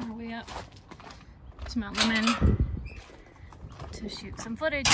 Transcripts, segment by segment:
on our way up to Mount Lemmon to shoot some footage.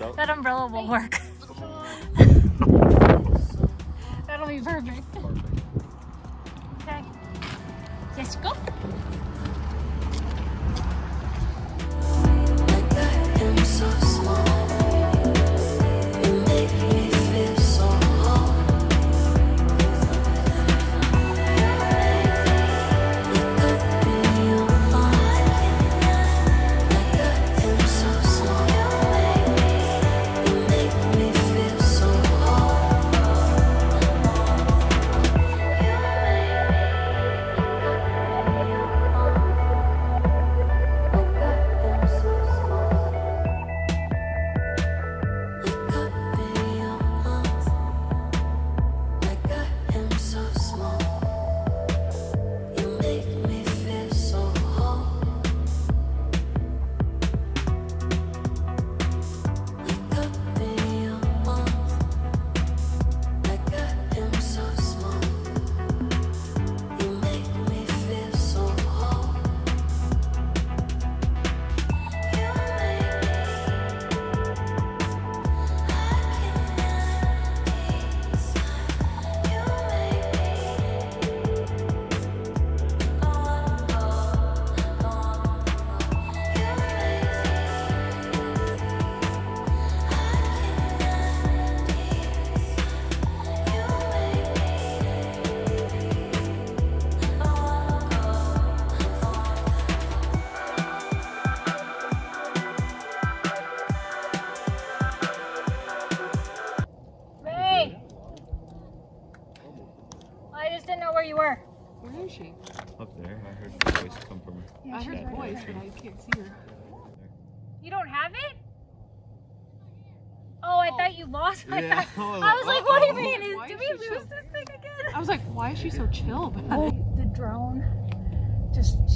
Umbrella. stick this out? That umbrella will work. That'll be perfect. Okay. Yes, go.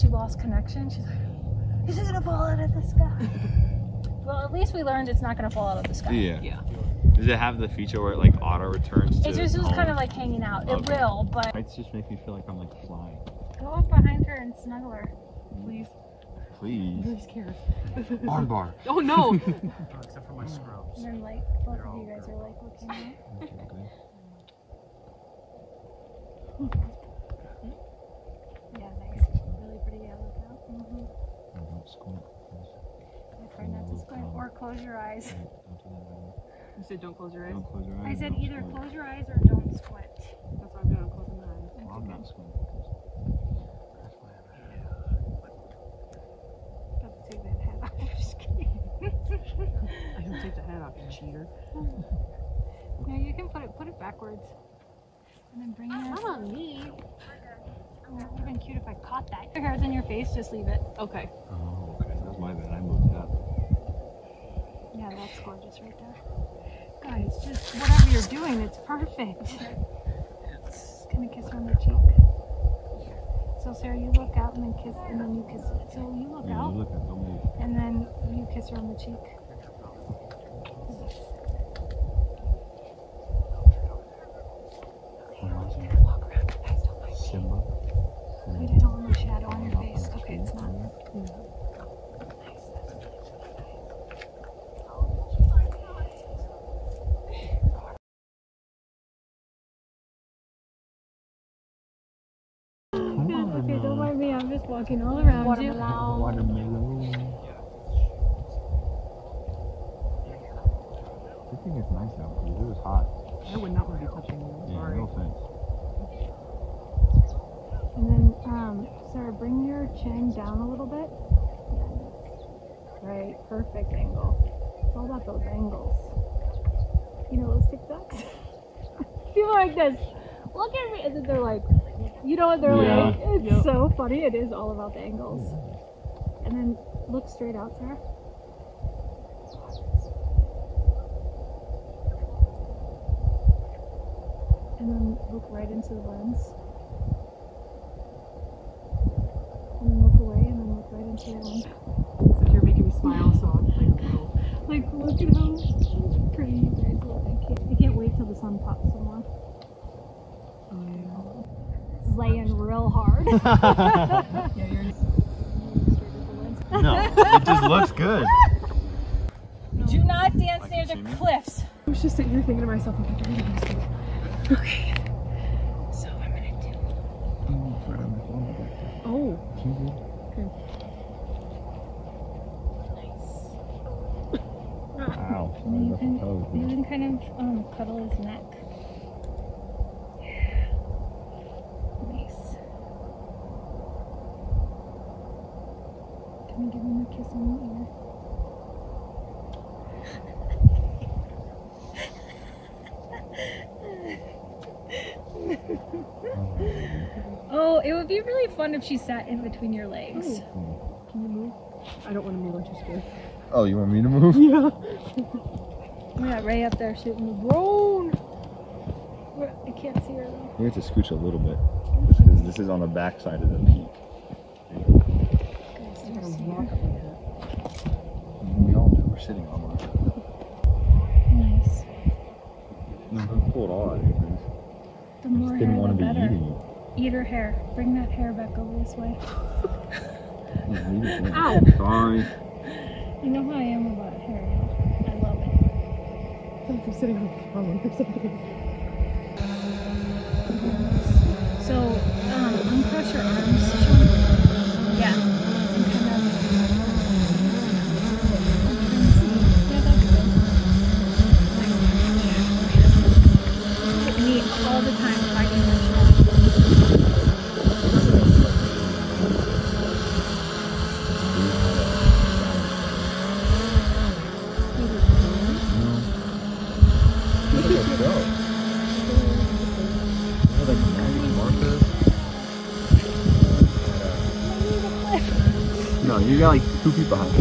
She lost connection she's like is it gonna fall out of the sky well at least we learned it's not gonna fall out of the sky Yeah. yeah. Does it have the feature where it like auto returns to it just was home? kind of like hanging out it will but It just makes me feel like I'm like flying. go up behind her and snuggle her Please. Please. I'm really scared. Armbar. Oh no! Oh, except for my mm. scrubs. and then like both of you guys are like looking at yeah nice really pretty yeah look out mm-hmm. I try not to squint or close your eyes You said don't close your eyes. Don't close your I eyes. said don't either squint. close your eyes or don't squint That's what I'm doing. I'm closing my eyes. Well, I'm not squinting. To take that hat off. Just kidding. I can take the hat off, you cheater. no, you can put it put it backwards. And then bring ah, it. Not on me. It would have been cute if I caught that. Your hair's in your face, just leave it. Okay. Oh, okay. That was my bad. I moved up. Yeah, that's gorgeous right there. Guys, just whatever you're doing, it's perfect. Just gonna kiss her on the cheek. So Sarah, you look out and then kiss, and then you kiss. So you look Yeah, out, look at don't move. and then you kiss her on the cheek. Okay, don't mind me. I'm just walking all around you. Watermelon. I think it's nice out because it was hot. I would not want to be touching you. Yeah, Sorry. no offense. And then, um, Sarah, bring your chin down a little bit. Right, perfect angle. It's all about those angles. You know those TikToks? People are like this. Look at me, and then they're like, you know what they're Yeah. like? It's Yep. so funny. It is all about the angles. And then look straight out, Sarah. And then look right into the lens. And then look away, and then look right into the lens. Since you're making me smile, so I'm like, oh. Like, look at how pretty you guys look. I can't, I can't wait till the sun pops some more. Laying real hard. No, it just looks good. Do not dance Like near the me? cliffs. I was just sitting here thinking to myself, I'm like, "Wait a minute." Okay. So I'm gonna do. oh, Ow. And then you Right can, up the toes, you can kind of um, cuddle his neck. Nice. Can we give him a kiss on the ear? Oh, it would be really fun if she sat in between your legs. Oh. can you move? I don't want to move. I'm too scared. Oh, you want me to move? Yeah. Yeah, Ray up there shooting the drone. I can't see her though. You have to scooch a little bit. Just because this is on the back side of the peak. Guys, do I you gotta see walk her? up like that. We all do. We're sitting on one. Nice. No, don't pull it all out of your face. The I more just hair, didn't the want to be better. eating you. Eat her hair. Bring that hair back over this way. Yeah, leave it there. Ow. Sorry. You know how I am about hair. I love it. I feel like I'm sitting on a throne or something. So, um, uncross your arms, Sean. Yeah. And kind of. Yeah, that's good. Me all the time fighting my shoulder. Look at that go. You have, like a magic marker. No, you got like two feet behind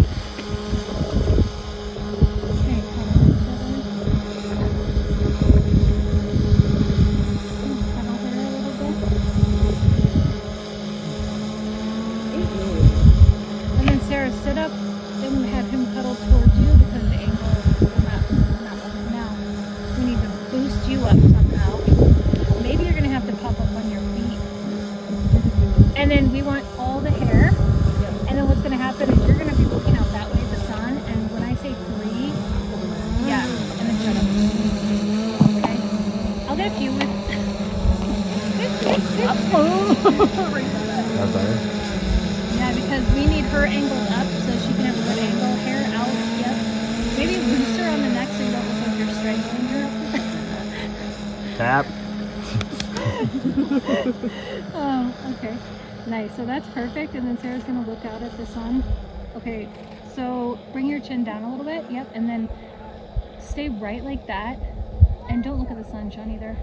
her angled up so she can have a good angle. Hair out, yep. Maybe loose her on the neck so you don't look like you're strangling her. Tap. oh, okay. Nice. So that's perfect. And then Sarah's gonna look out at the sun. Okay. So bring your chin down a little bit. Yep. And then stay right like that. And don't look at the sun, Sean, either.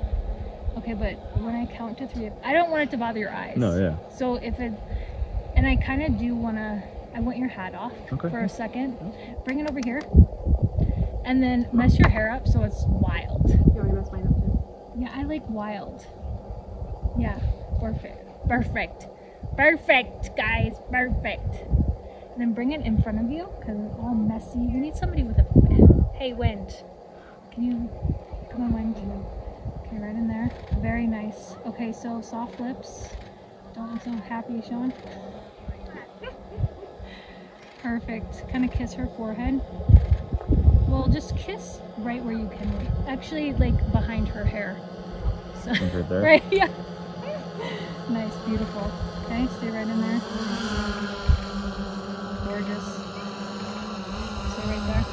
Okay, but when I count to three, I don't want it to bother your eyes. No, yeah. So if it, and I kind of do want to, I want your hat off Okay. for a second. Bring it over here. And then mess your hair up so it's wild. You want to mess mine up too? Yeah, I like wild. Yeah, perfect. Perfect. Perfect, guys. Perfect. And then bring it in front of you because it's all messy. You need somebody with a. Hey, wind. Can you. Come on, wind. Okay, right in there. Very nice. Okay, so soft lips. Don't look so happy, Sean. Perfect. Kind of kiss her forehead. Well, just kiss right where you can. Actually, like behind her hair. So, Like right there? right, yeah. nice, beautiful. Okay, stay right in there. Gorgeous. Stay right there.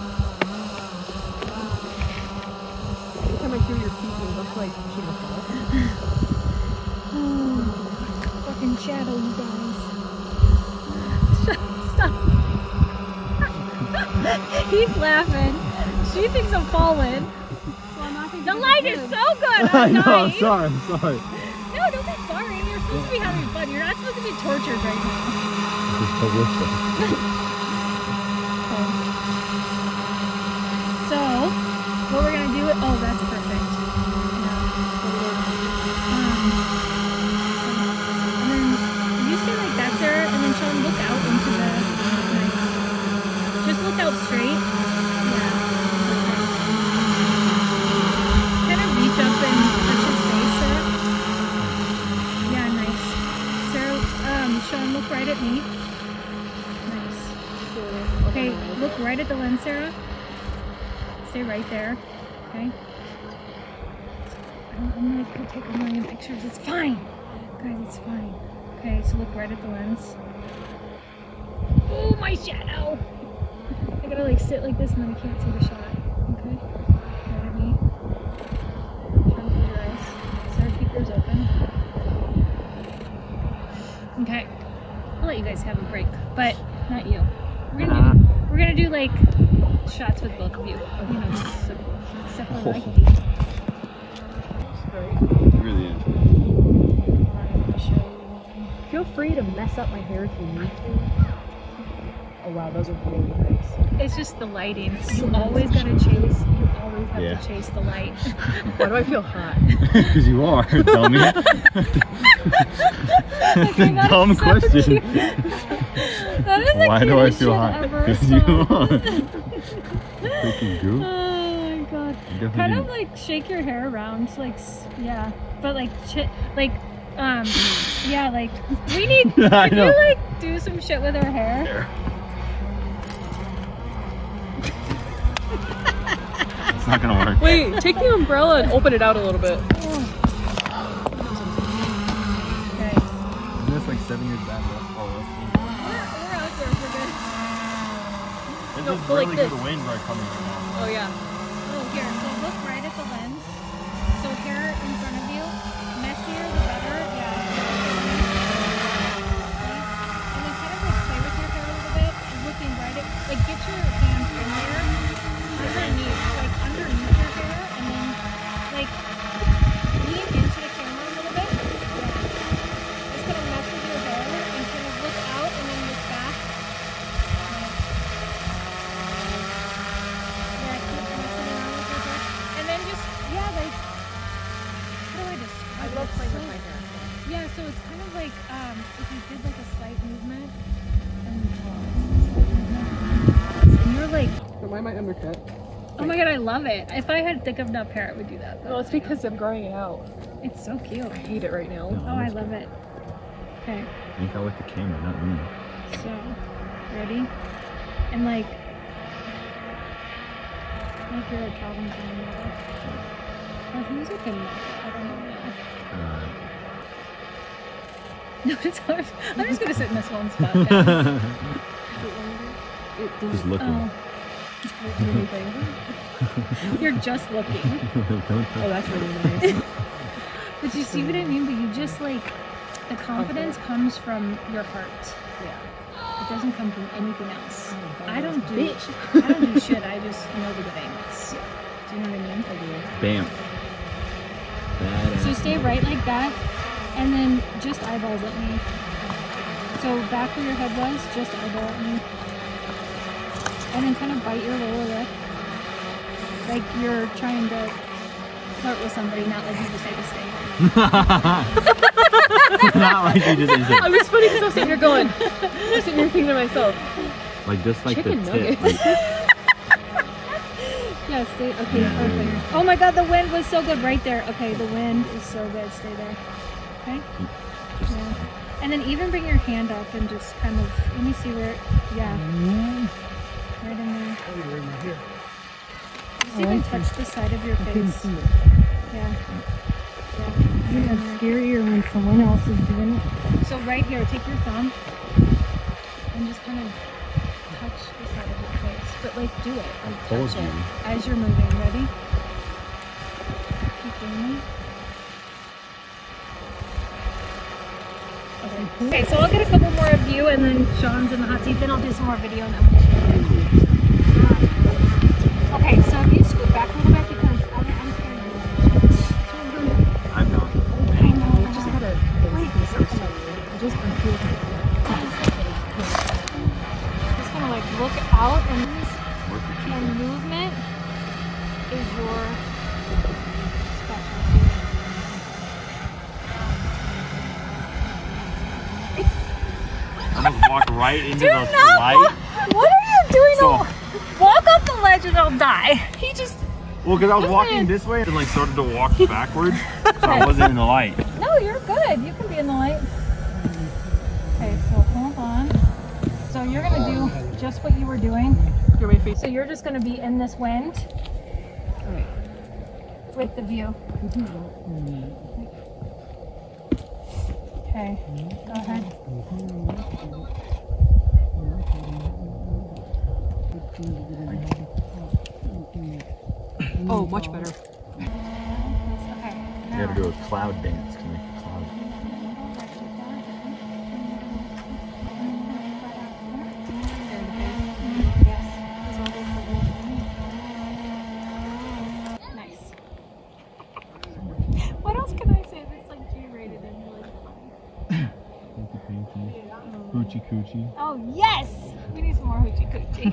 Every time I hear your feet, it looks like she will fall. Fucking shadow, you guys. Stop. He's laughing. She thinks I'm falling. The light is so good. I I'm know, I'm sorry, I'm sorry. No, don't be sorry. You're supposed to be having fun. You're not supposed to be tortured right now. Horrific. So, what we're gonna do? Oh, that's perfect. Yeah. Um, and then you stay like that, Sarah, and then Sean, look out into the night. Just look out straight. Yeah. Okay. Kind of reach up and touch his face, Sarah. Yeah, nice. Sarah, um, Sean, look right at me. Nice. Okay, look right at the lens, Sarah. Stay right there. Okay. I'm, I'm gonna go take a million pictures. It's fine, guys. It's fine. Okay, so look right at the lens. Oh, my shadow! I gotta like sit like this and then I can't see the shot. Okay. Right at me. Try to close your eyes. Sarah, keep yours open. Okay. I'll let you guys have a break, but not you. We're gonna do, we're gonna do like shots with both of you. You know, just so, except like these. Really is. Feel free to mess up my hair if you need to. Oh wow, those are really nice. It's just the lighting. You always gotta chase. You always have Yeah. to chase the light. Why do I feel hot? Because you are, dummy. Okay, a Dumb so question. That is Why do I feel hot? Because you are. Freaking goof. Oh my god. You definitely Kind of didn't- like shake your hair around, like yeah, but like chi- like um yeah, like we need. I Can you like do some shit with her hair? It's not gonna work. Wait, take the umbrella and open it out a little bit. Okay. Isn't this like seven years back? Oh, We're, we're out there for good. There's No, this go like really this. good wind right coming right now. Oh yeah. Oh, here. So look right at the lens. So here in front of you. Messier, the better. Yeah. And then kind of like play with your hair a little bit, looking right at, like get your hands in there, underneath, like underneath your hair, and then like lean into the camera a little bit. Yeah. Just kind of mess with your hair and kind of look out and then look back. Nice. Yeah, keep messing around with your hair. And then just, yeah, like, how do I describe I it? love It's playing so- with my hair. Yeah, so it's kind of like, um, if you did like a slight movement, and slight movement, and you're like, Am I my undercut? oh my god, I love it. If I had thick enough hair, I would do that. No, it's because I'm growing it out. It's so cute. I hate it right now. Oh, I love it. Okay, Think I with the camera, not me. so, ready? And like, like you're a Calvin Klein model. Or who's a good model? I don't know. Uh, No, it's hard. I'm just gonna sit in this one spot. now. It, Just looking. Oh, anything. You're just looking. Oh, that's really nice. But you see what I mean? But you just like the confidence comes from your heart. yeah. It doesn't come from anything else. Oh, I don't do Bitch. I don't do shit. I just know the things. Do you know what I mean? I Bam. So stay right like that, and then just eyeballs at me. So back where your head was, just eyeball at me, and then kind of bite your lower lip, like you're trying to flirt with somebody, not like you just had to stay. not like you just I was funny because I was sitting here going, I was sitting here thinking to myself, like just like Chicken the tip. nuggets. Like, Yeah, stay. Okay, Yeah, perfect. Oh my God, the wind was so good right there. Okay, the wind is so good. Stay there. Okay. Yeah. And then even bring your hand up and just kind of let me see where Yeah. Mm-hmm. Right in there. Oh, just even touch the side of your face. Yeah. Yeah. Isn't that scarier when someone else is doing it? So right here, take your thumb and just kind of touch the side of your face. But like do it. Like told touch it you. as you're moving. Ready? Keep doing it. Okay. Mm-hmm. Okay, so I'll get a couple more of you and then Sean's in the hot seat. Then I'll do some more video and then we'll show you. Okay, so if you scoot back a little bit because I'm, I'm scared of you. I'm not. I know. I just gotta. Wait, I just unpeeled my just gonna like look out and and movement is your specialty. I'm gonna walk right into Do the not light. walk- What are you doing? So- walk up the ledge and I'll die. He just Well, because I was Listen. walking this way and like started to walk backwards, so I wasn't in the light. No, you're good. You can be in the light. Okay, so hold on. So you're gonna do just what you were doing. Your way face. So you're just gonna be in this wind with the view. Okay, go ahead. Oh, much better. Okay. You gotta do a cloud dance to make the cloud. Nice. What else can I say that's like G-rated and really funny? Hoochie coochie. Oh yes, we need some more hoochie coochie.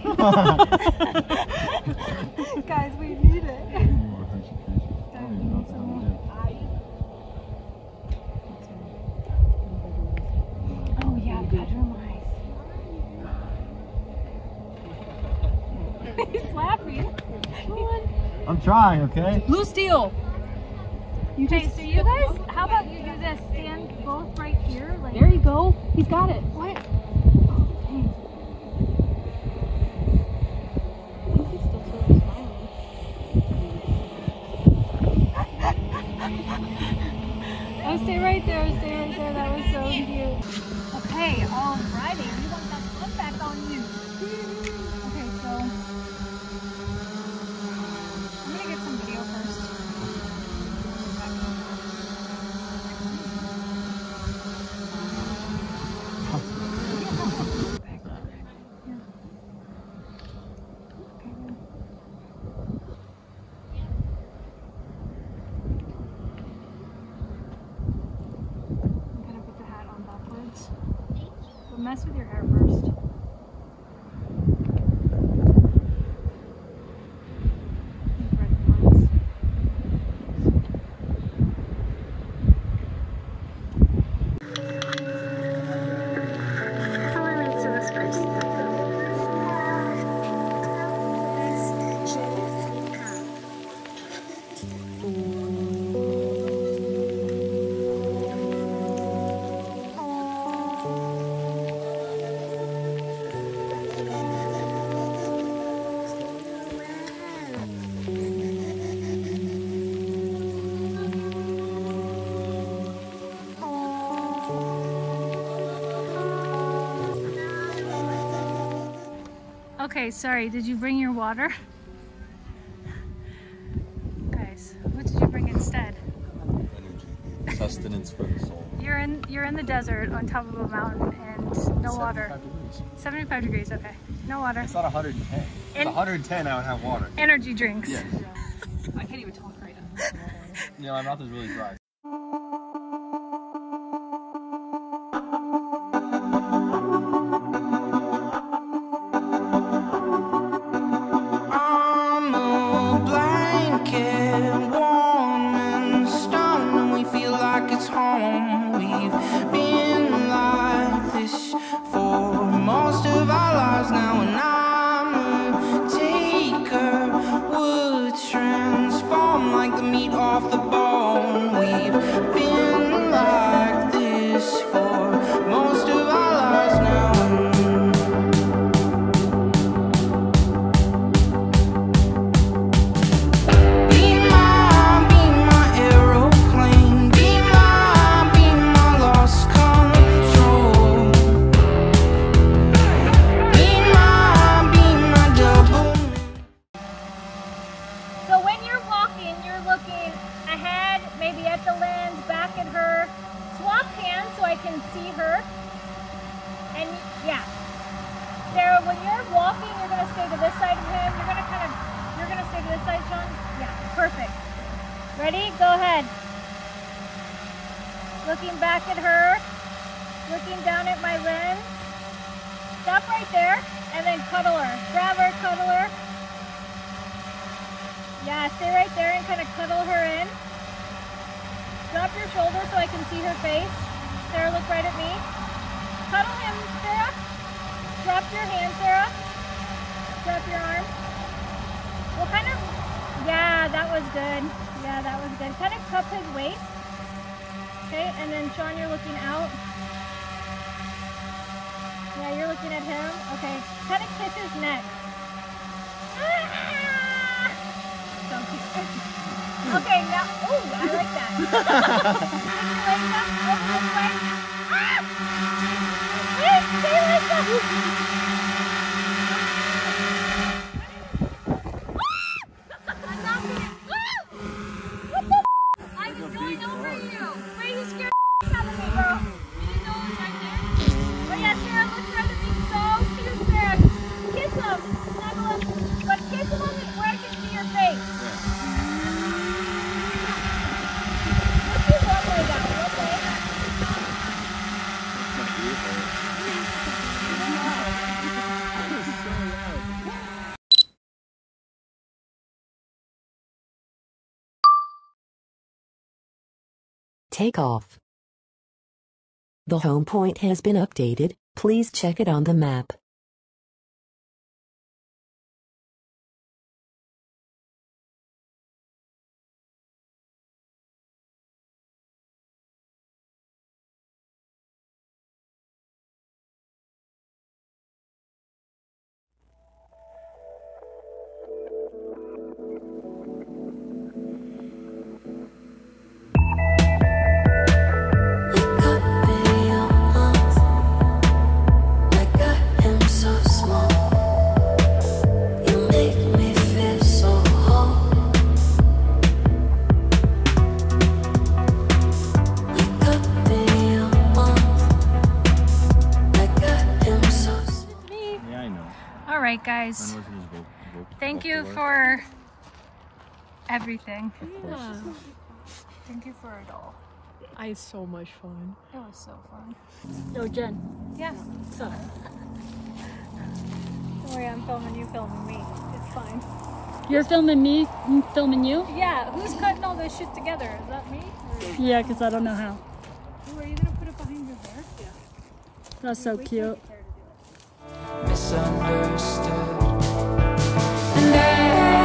Guys, we need it. More hoochie coochie. Guys, we need some more. Oh yeah, bedroom eyes. He's laughing. I'm trying, okay? Blue steel. You okay, so you guys, how about you do this? Stand both right here. Like, There you go. He's got it. what? Oh, stay right there, stay right there. That was so cute. Okay, alrighty. We want that fun back on you. Okay, so I'm gonna get some video first. I'm gonna put the hat on backwards. But mess with your hair first. Okay, sorry. Did you bring your water? Guys, what did you bring instead? Energy. Sustenance for the soul. You're in you're in the desert on top of a mountain and no water. degrees. 75 degrees, okay. No water. It's not 110. If And- it's 110, I would have water. Energy drinks. Yes. I can't even talk right now. Yeah, my mouth is really dry. walking, you're gonna stay to this side of him. You're gonna kind of, you're gonna stay to this side, Sean? Yeah, perfect. Ready? Go ahead. Looking back at her, looking down at my lens. Stop right there, and then cuddle her. Grab her, cuddle her. Yeah, stay right there and kind of cuddle her in. Drop your shoulder so I can see her face. Sarah, look right at me. Cuddle him, Sarah. Drop your hand, Sarah. Drop your arm. Well, kind of, yeah, that was good. Yeah, that was good. Kind of cup his waist. Okay, and then Sean, you're looking out. Yeah, you're looking at him. Okay, kind of kiss his neck. Ah! So cute. Okay, now, oh, I like that. Lift your legs up, over this way. Ah! Wait, stay like that. I'm not gonna. Ah! What the? f- I was going over you. Wait, you scared the out of me, bro. You didn't know it was right there. Oh yeah, Sarah, look right at me. So cute, Sarah. Kiss him. Snuggle him. But kiss him on the, where I can see your face. Let's do one way down. Okay. Takeoff. The home point has been updated. Please check it on the map. Guys. know it's just vote, vote, Thank vote you it. for everything. Of course. Thank you for it all. I had so much fun. It was so fun. Yo, Jen. Yeah. What's up? Don't worry, I'm filming you, filming me. It's fine. You're filming me, I'm filming you? Yeah, who's cutting all this shit together? Is that me? Or Yeah, because I don't know how. who are you gonna put it behind your hair? Yeah. That's so cute. misunderstood. And I